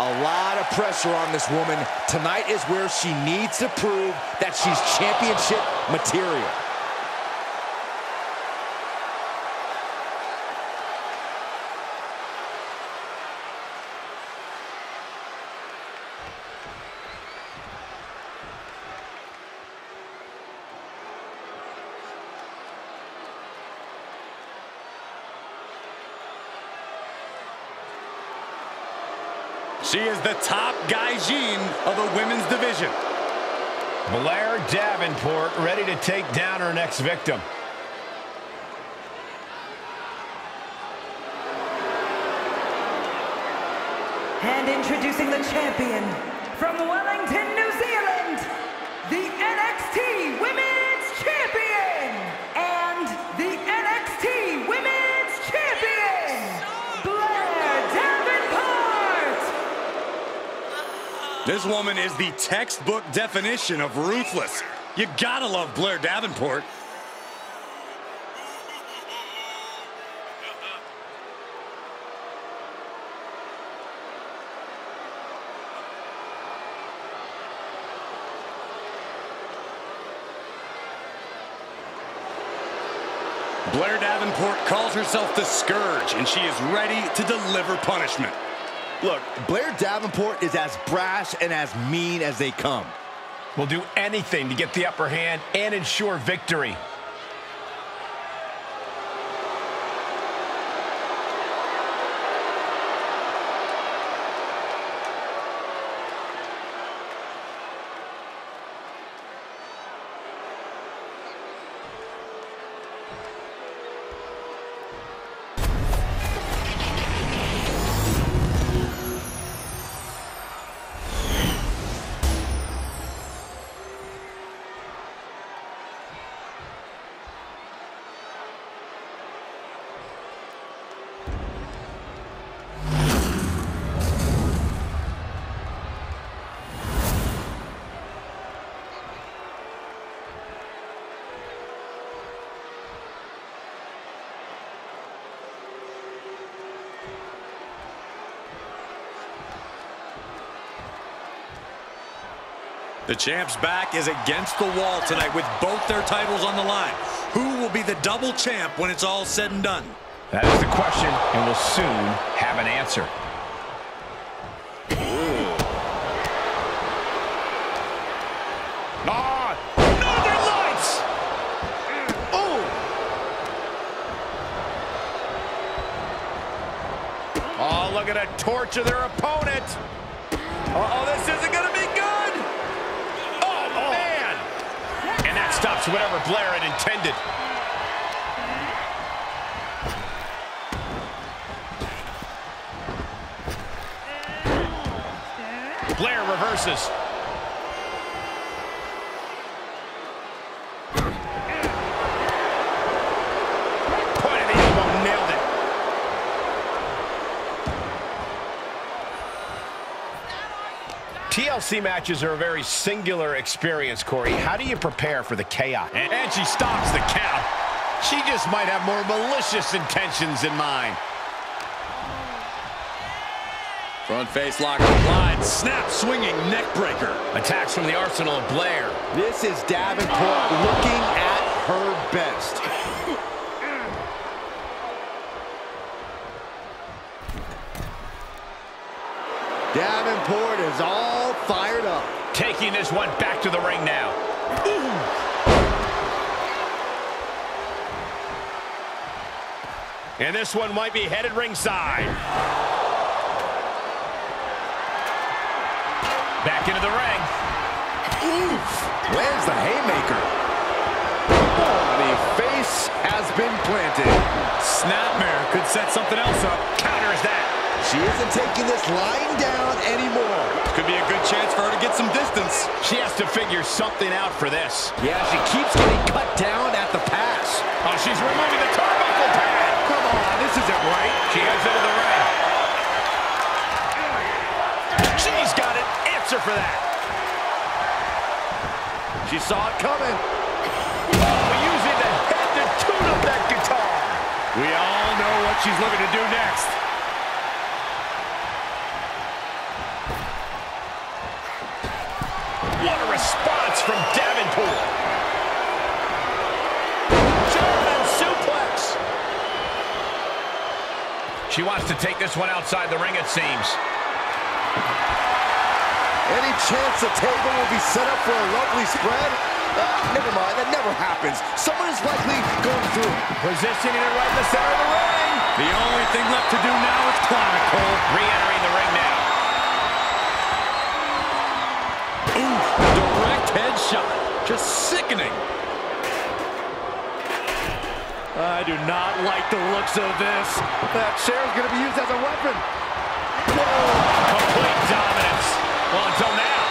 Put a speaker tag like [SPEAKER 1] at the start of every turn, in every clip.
[SPEAKER 1] A lot of pressure on this woman. Tonight is where she needs to prove that she's championship material.
[SPEAKER 2] She is the top Gaijin of the women's division.
[SPEAKER 3] Blair Davenport ready to take down her next victim.
[SPEAKER 4] And introducing the champion from Wellington, New Zealand, the NXT
[SPEAKER 2] This woman is the textbook definition of ruthless. You gotta love Blair Davenport. Blair Davenport calls herself the Scourge, and she is ready to deliver punishment.
[SPEAKER 1] Look, Blair Davenport is as brash and as mean as they come.
[SPEAKER 3] Will do anything to get the upper hand and ensure victory.
[SPEAKER 2] The champ's back is against the wall tonight with both their titles on the line. Who will be the double champ when it's all said and done?
[SPEAKER 3] That is the question, and we'll soon have an answer. Ah, Northern Lights! Ooh! Oh, look at her torture their opponent. Uh-oh, this isn't going to be good. Oh, man. And that stops whatever Blair had intended. Blair reverses. Point of the elbow, nailed it. TLC matches are a very singular experience, Corey. How do you prepare for the chaos? And, and she stops the count. She just might have more malicious intentions in mind.
[SPEAKER 2] Front face lock applied. Snap swinging neck breaker.
[SPEAKER 3] Attacks from the arsenal of Blair.
[SPEAKER 1] This is Davenport looking at her best. Davenport is all fired up.
[SPEAKER 3] Taking this one back to the ring now. And this one might be headed ringside. Back into the ring.
[SPEAKER 1] Oof! Where's the haymaker? Oh, the face has been planted.
[SPEAKER 2] Snapmare could set something else up.
[SPEAKER 3] Counters that.
[SPEAKER 1] She isn't taking this lying down anymore.
[SPEAKER 2] Could be a good chance for her to get some distance.
[SPEAKER 3] She has to figure something out for this.
[SPEAKER 1] Yeah, she keeps getting cut down at the pass.
[SPEAKER 3] Oh, she's removing the turnbuckle pad.
[SPEAKER 1] Come on, this isn't right.
[SPEAKER 3] She heads into the ring. She's got an answer for that.
[SPEAKER 1] She saw it coming.
[SPEAKER 3] Oh, using the head to tune up that guitar.
[SPEAKER 2] We all know what she's looking to do next.
[SPEAKER 3] Wants to take this one outside the ring, it seems.
[SPEAKER 1] Any chance the table will be set up for a lovely spread? Ah, never mind, that never happens. Someone is likely going through.
[SPEAKER 3] Positioning it right in the center of the ring.
[SPEAKER 2] The only thing left to do now is climb it, Cole.
[SPEAKER 3] Re-entering the ring now.
[SPEAKER 2] Direct headshot. Just sickening.
[SPEAKER 1] I do not like the looks of this. That chair is going to be used as a weapon.
[SPEAKER 3] Complete dominance. Well, until now.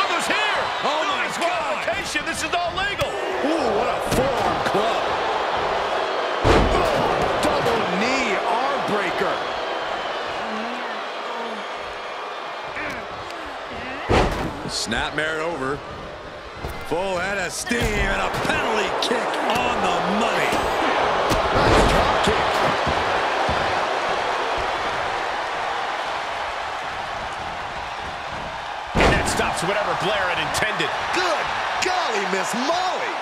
[SPEAKER 3] Look who's here.
[SPEAKER 2] Oh, my
[SPEAKER 3] Disqualification. This is all legal.
[SPEAKER 1] Ooh, what a forearm club. Oh, double knee arm breaker.
[SPEAKER 2] Snapmare over. Full head of steam and a penalty kick on the money.
[SPEAKER 1] Nice drop kick.
[SPEAKER 3] And that stops whatever Blair had intended.
[SPEAKER 1] Good golly, Miss Molly.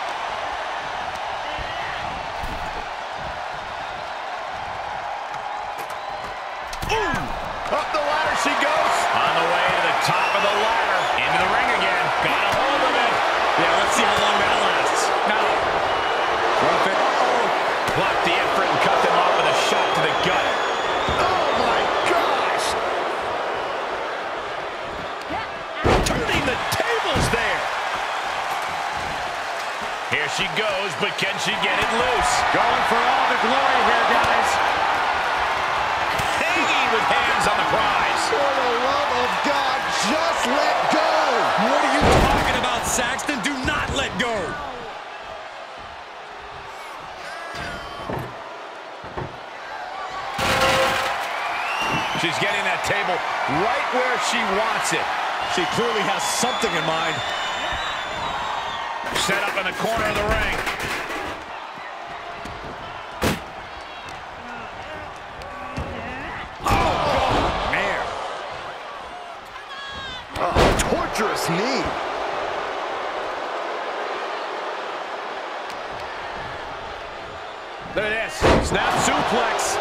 [SPEAKER 3] Up the ladder she goes. On the way to the top of the ladder. Into the ring again. Got a hold of it.
[SPEAKER 2] Yeah, let's see how long that lasts.
[SPEAKER 3] Now,
[SPEAKER 2] Front fa-
[SPEAKER 3] blocked the effort and cut them off with a shot to the gut.
[SPEAKER 1] Oh, my gosh.
[SPEAKER 3] Turning the tables there. Here she goes, but can she get it loose?
[SPEAKER 2] Going for all the glory here, guys.
[SPEAKER 3] Hanging with hands on the prize.
[SPEAKER 1] For the love of God, just let go.
[SPEAKER 2] What are you talking about, Saxton? Do not let go.
[SPEAKER 3] She's getting that table right where she wants it.
[SPEAKER 2] She clearly has something in mind.
[SPEAKER 3] Set up in the corner of the ring.
[SPEAKER 2] Oh, man.
[SPEAKER 1] Oh, torturous knee.
[SPEAKER 3] Look at this. Snap suplex.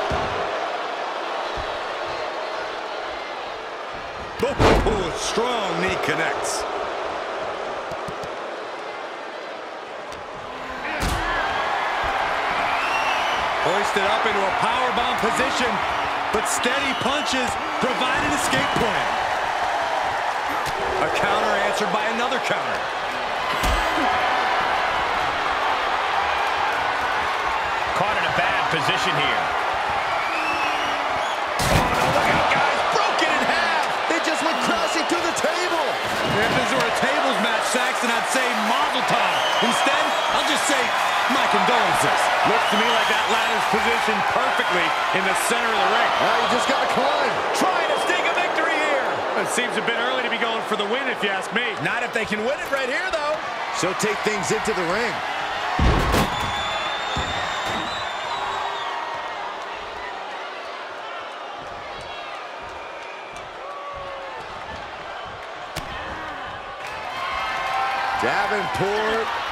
[SPEAKER 2] Ooh, strong knee connects. Hoisted up into a powerbomb position, but steady punches provide an escape plan. A counter answered by another counter.
[SPEAKER 3] Caught in a bad position here. Oh, no, look out, guys. Broken in half.
[SPEAKER 1] It just went crashing to the table.
[SPEAKER 2] If this were a tables match, Saxton, I'd say Mazel Tov. Instead, I'll just say condolences. Looks to me like that ladder's positioned perfectly in the center of the ring.
[SPEAKER 1] Now you just got to climb.
[SPEAKER 3] Trying to sting a victory here.
[SPEAKER 2] It seems a bit early to be going for the win, if you ask me.
[SPEAKER 3] Not if they can win it right here, though.
[SPEAKER 1] So take things into the ring. Davenport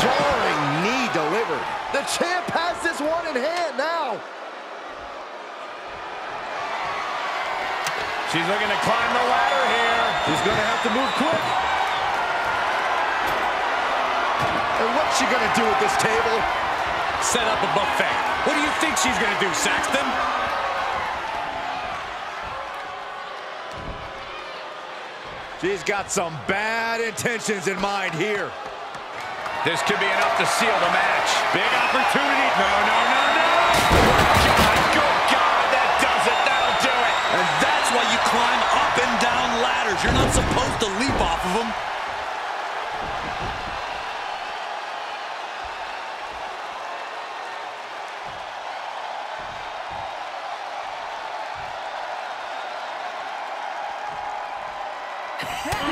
[SPEAKER 1] Jarring knee delivered. The champ has this one in hand now.
[SPEAKER 3] She's looking to climb the ladder here.
[SPEAKER 2] She's going to have to move quick.
[SPEAKER 1] And what's she gonna do with this table?
[SPEAKER 2] Set up a buffet. What do you think she's going to do, Saxton?
[SPEAKER 1] She's got some bad intentions in mind here.
[SPEAKER 3] This could be enough to seal the match.
[SPEAKER 2] Big opportunity. No, no, no, no.
[SPEAKER 3] God, good God, that does it. That'll do it.
[SPEAKER 2] And that's why you climb up and down ladders. You're not supposed to leap off of them.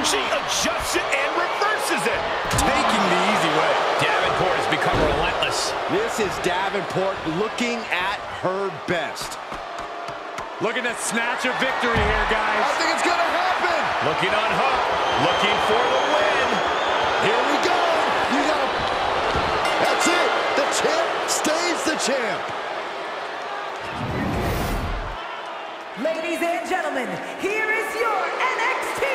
[SPEAKER 3] She adjusts it and reverses it.
[SPEAKER 2] Taking the
[SPEAKER 1] This is Davenport looking at her best.
[SPEAKER 2] Looking to snatch a victory here, guys.
[SPEAKER 1] I think it's gonna happen.
[SPEAKER 3] Looking on hook. Looking for the win.
[SPEAKER 1] Here we go. You gotta. That's it. The champ stays the champ.
[SPEAKER 4] Ladies and gentlemen, here is your NXT